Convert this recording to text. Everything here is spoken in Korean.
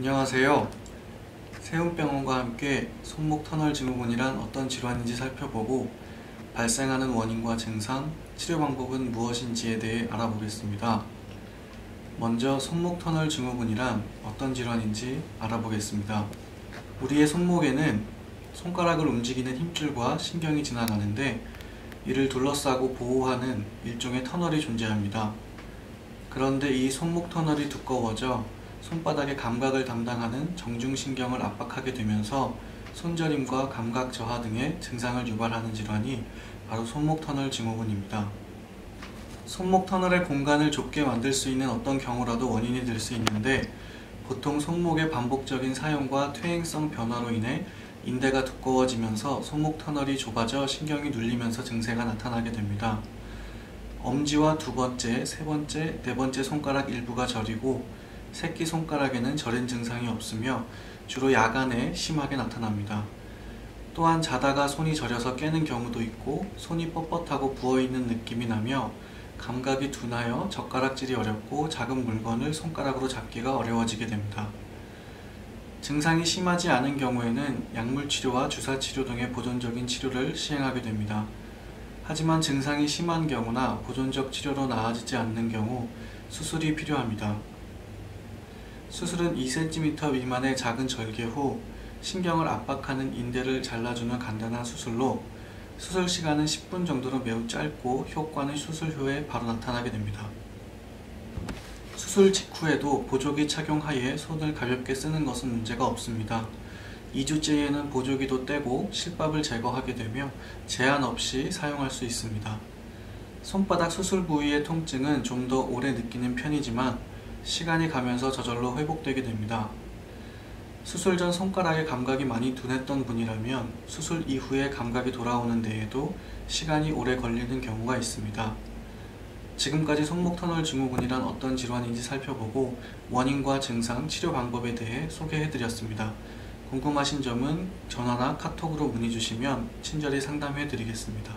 안녕하세요. 세운병원과 함께 손목 터널 증후군이란 어떤 질환인지 살펴보고 발생하는 원인과 증상, 치료 방법은 무엇인지에 대해 알아보겠습니다. 먼저 손목 터널 증후군이란 어떤 질환인지 알아보겠습니다. 우리의 손목에는 손가락을 움직이는 힘줄과 신경이 지나가는데 이를 둘러싸고 보호하는 일종의 터널이 존재합니다. 그런데 이 손목 터널이 두꺼워져 손바닥의 감각을 담당하는 정중신경을 압박하게 되면서 손저림과 감각 저하 등의 증상을 유발하는 질환이 바로 손목 터널 증후군입니다. 손목 터널의 공간을 좁게 만들 수 있는 어떤 경우라도 원인이 될 수 있는데 보통 손목의 반복적인 사용과 퇴행성 변화로 인해 인대가 두꺼워지면서 손목 터널이 좁아져 신경이 눌리면서 증세가 나타나게 됩니다. 엄지와 두 번째, 세 번째, 네 번째 손가락 일부가 저리고 새끼 손가락에는 저린 증상이 없으며 주로 야간에 심하게 나타납니다. 또한 자다가 손이 저려서 깨는 경우도 있고 손이 뻣뻣하고 부어있는 느낌이 나며 감각이 둔하여 젓가락질이 어렵고 작은 물건을 손가락으로 잡기가 어려워지게 됩니다. 증상이 심하지 않은 경우에는 약물 치료와 주사 치료 등의 보존적인 치료를 시행하게 됩니다. 하지만 증상이 심한 경우나 보존적 치료로 나아지지 않는 경우 수술이 필요합니다. 수술은 2cm 미만의 작은 절개 후 신경을 압박하는 인대를 잘라주는 간단한 수술로 수술 시간은 10분 정도로 매우 짧고 효과는 수술 후에 바로 나타나게 됩니다. 수술 직후에도 보조기 착용하에 손을 가볍게 쓰는 것은 문제가 없습니다. 2주째에는 보조기도 떼고 실밥을 제거하게 되며 제한 없이 사용할 수 있습니다. 손바닥 수술 부위의 통증은 좀 더 오래 느끼는 편이지만 시간이 가면서 저절로 회복되게 됩니다. 수술 전 손가락의 감각이 많이 둔했던 분이라면 수술 이후에 감각이 돌아오는 데에도 시간이 오래 걸리는 경우가 있습니다. 지금까지 손목 터널 증후군이란 어떤 질환인지 살펴보고 원인과 증상, 치료 방법에 대해 소개해드렸습니다. 궁금하신 점은 전화나 카톡으로 문의 주시면 친절히 상담해 드리겠습니다.